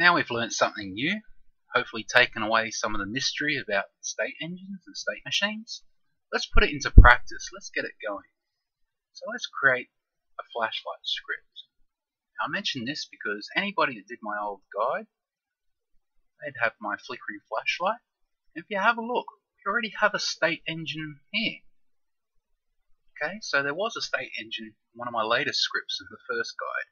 Now we've learned something new, hopefully taken away some of the mystery about state engines and state machines. Let's put it into practice. Let's get it going. So let's create a flashlight script. Now I mention this because anybody that did my old guide, they'd have my flickering flashlight. And if you have a look, we already have a state engine here. Okay, so there was a state engine in one of my latest scripts in the first guide.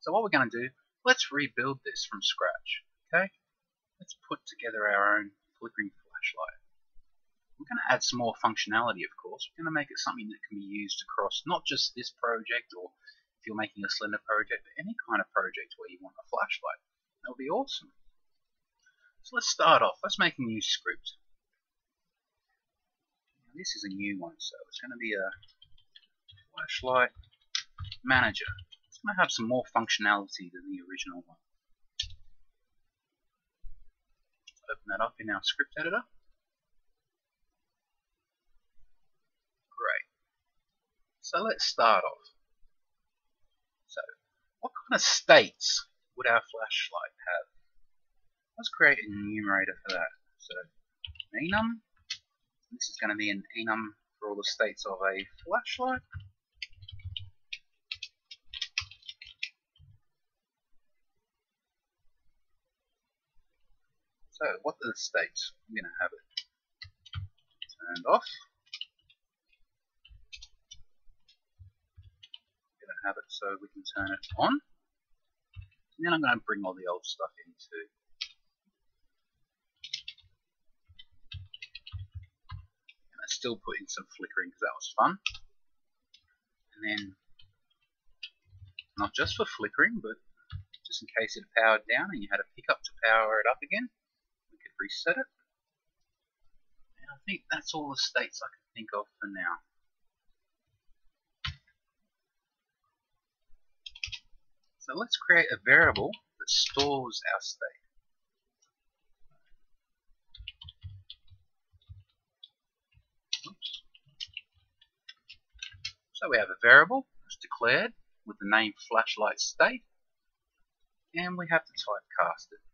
So what we're going to do, let's rebuild this from scratch. Okay, let's put together our own flickering flashlight. We're going to add some more functionality, of course. We're going to make it something that can be used across not just this project or if you're making a Slender project, but any kind of project where you want a flashlight. That would be awesome. So let's start off. Let's make a new script. This is a new one, so it's going to be a flashlight manager. Going to have some more functionality than the original one. Open that up in our script editor. Great. So let's start off. So, what kind of states would our flashlight have? Let's create an enumerator for that. So, enum. This is going to be an enum for all the states of a flashlight. So, what are the states? I'm going to have it turned off. I'm going to have it so we can turn it on. And then I'm going to bring all the old stuff in too. And I still put in some flickering because that was fun. And then, not just for flickering, but just in case it powered down and you had to pick up to power it up again, we could reset it. And I think that's all the states I can think of for now. So let's create a variable that stores our state. So we have a variable that's declared with the name flashlight state and we have to typecast it.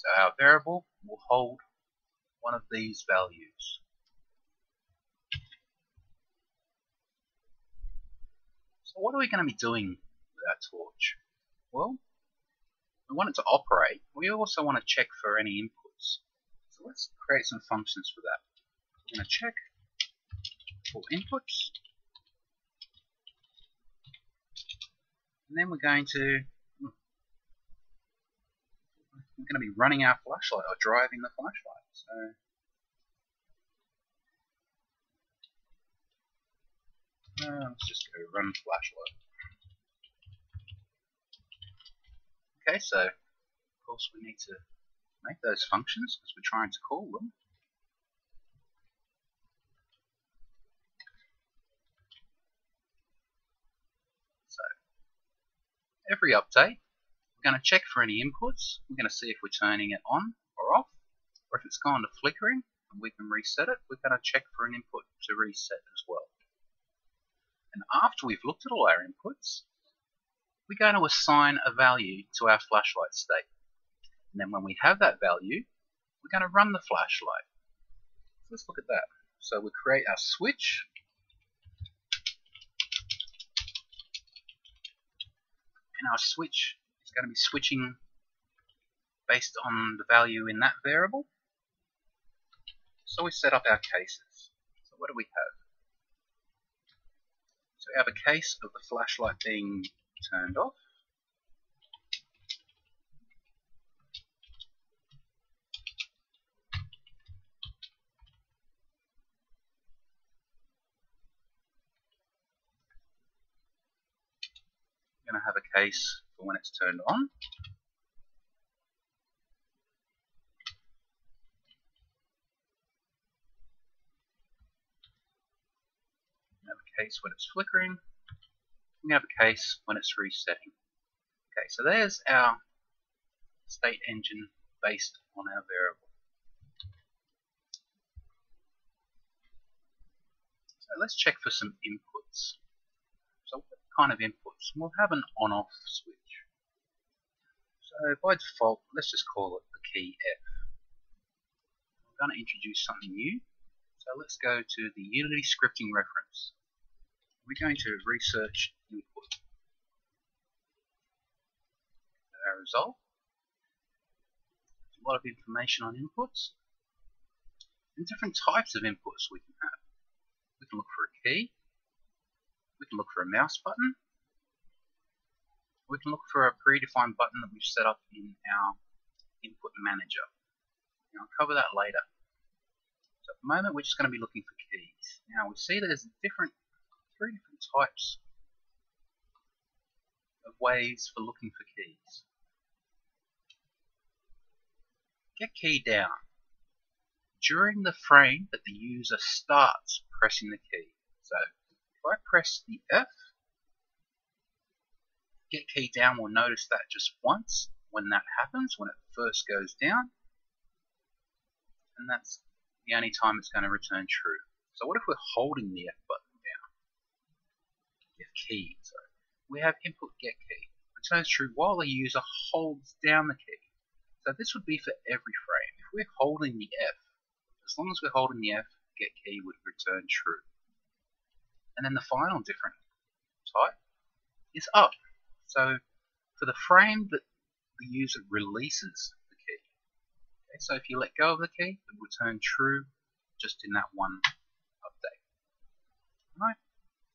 So our variable will hold one of these values. So what are we going to be doing with our torch? Well, we want it to operate. We also want to check for any inputs. So let's create some functions for that. We're going to check for inputs. And then we're going to we're going to be running our flashlight or driving the flashlight. So uh, let's just go run flashlight. Okay, so of course we need to make those functions because we're trying to call them. So every update, we're going to check for any inputs. We're going to see if we're turning it on or off, or if it's gone to flickering, and we can reset it. We're going to check for an input to reset as well. And after we've looked at all our inputs, we're going to assign a value to our flashlight state. And then when we have that value, we're going to run the flashlight. So let's look at that. So we create our switch, and our switch is going to be switching based on the value in that variable. So we set up our cases. So what do we have? So we have a case of the flashlight being turned off. going to have a case for when it's turned on. We have a case when it's flickering. We have a case when it's resetting. Okay, so there's our state engine based on our variable. So let's check for some inputs. Kind of inputs. And We'll have an on-off switch. So by default, let's just call it the key F. We're going to introduce something new. So let's go to the Unity scripting reference. We're going to research input. Our result. a lot of information on inputs and different types of inputs we can have. We can look for a key, we can look for a mouse button, we can look for a predefined button that we've set up in our input manager. Now, I'll cover that later. So at the moment we're just going to be looking for keys. Now we see there's different, three different types of ways for looking for keys. Get key down. During the frame that the user starts pressing the key. So if I press the F get key down will notice that just once when that happens, when it first goes down. And that's the only time it's going to return true. So what if we're holding the F button down? F key, sorry. We have input get key. Returns true while the user holds down the key. So this would be for every frame. If we're holding the F, as long as we're holding the F, get key would return true. And then the final different type is up. So for the frame that the user releases the key, okay, so if you let go of the key, it will turn true just in that one update. Alright,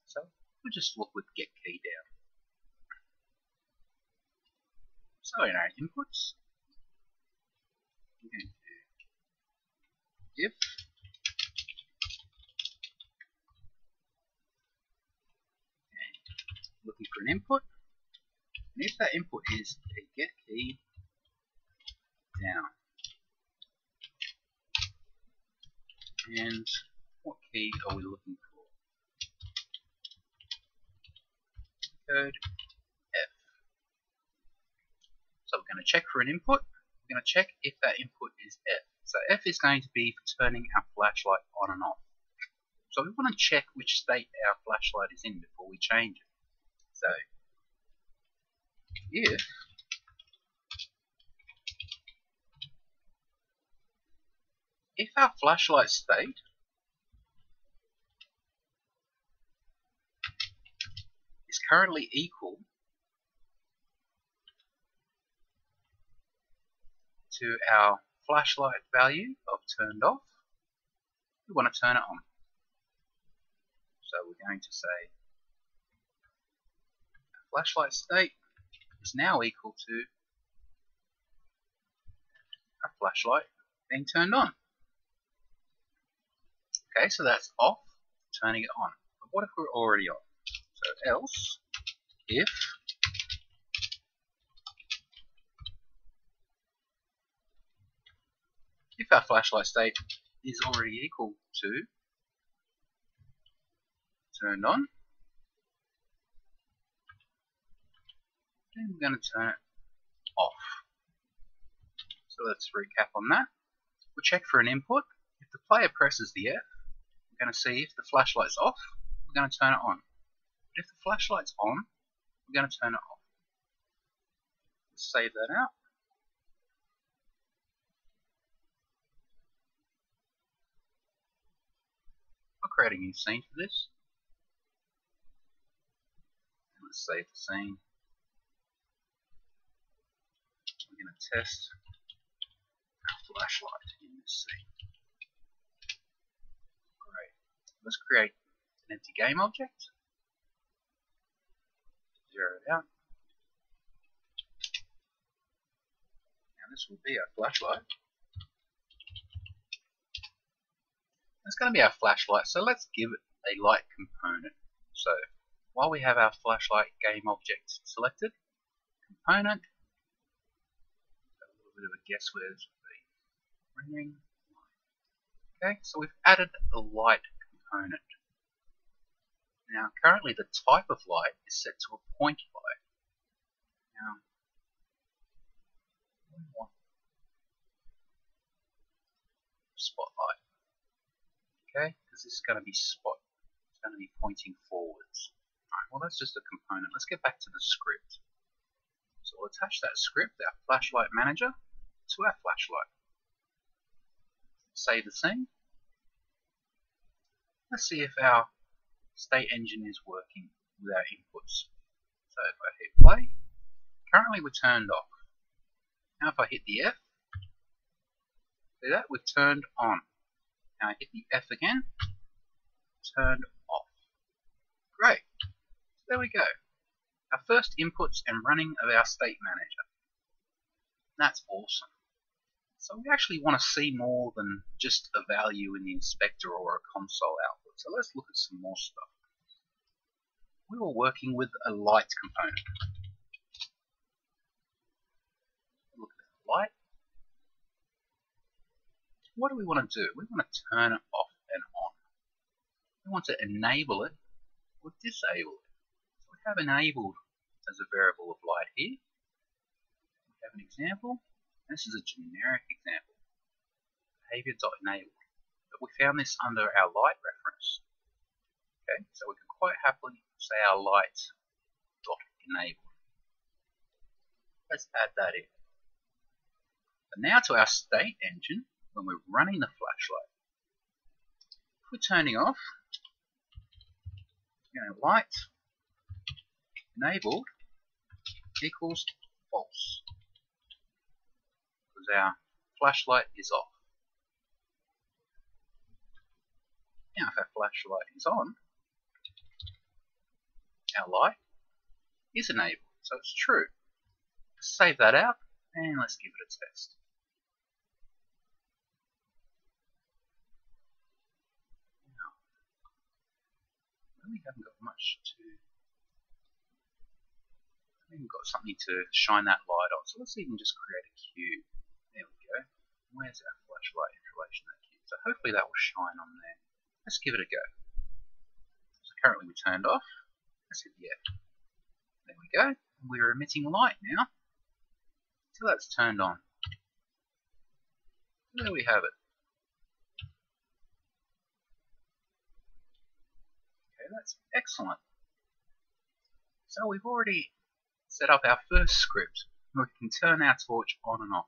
so we'll just look with get key down. So in our inputs, we're going to if looking for an input and if that input is a get key down, and what key are we looking for? Code F. So we're going to check for an input. We're going to check if that input is F. So F is going to be for turning our flashlight on and off. So we want to check which state our flashlight is in before we change it. So if if our flashlight state is currently equal to our flashlight value of turned off, we want to turn it on. So we're going to say flashlight state is now equal to a flashlight being turned on. Okay, so that's off, turning it on. But what if we're already on? So else, if if our flashlight state is already equal to turned on, and we're going to turn it off. So let's recap on that. We'll check for an input. If the player presses the F, we're going to see if the flashlight's off, we're going to turn it on. But if the flashlight's on, we're going to turn it off. Let's save that out. I'll create a new scene for this. Let's save the scene. we're going to test our flashlight in this scene. Great. Let's create an empty game object. Zero it out. Now this will be our flashlight. It's going to be our flashlight, so let's give it a light component. So while we have our flashlight game object selected, component bit of a guess where this would be. Ringing Okay, so we've added the light component. Now, currently the type of light is set to a point light. Now, spotlight. Okay, because this is going to be spot. It's going to be pointing forwards. Alright, well that's just a component. Let's get back to the script. So we'll attach that script, our flashlight manager, to our flashlight. Save the scene. Let's see if our state engine is working with our inputs. So if I hit play, currently we're turned off. Now if I hit the F, see that? We're turned on. Now I hit the F again, turned off. Great. So there we go. Our first inputs and running of our state manager. That's awesome. So we actually want to see more than just a value in the inspector or a console output. So let's look at some more stuff. We were working with a light component. Look at the light. What do we want to do? We want to turn it off and on. We want to enable it or disable it. So we have enabled as a variable of light here. We have an example. This is a generic example. Behavior.enable. But we found this under our light reference. Okay, so we can quite happily say our light dot enable. Let's add that in. And now to our state engine when we're running the flashlight. If we're turning off, you know, light enabled equals false because our flashlight is off. Now if our flashlight is on, our light is enabled, so it's true. Save that out and let's give it a test. Now, we haven't got much to we haven't got something to shine that light on, so let's even just create a cube. There we go. Where's our flashlight in relation to that cube? So hopefully that will shine on there. Let's give it a go. So currently we turned off. Let's F. There we go. We're emitting light now. Until that's turned on. There we have it. Okay, that's excellent. So we've already set up our first script where we can turn our torch on and off.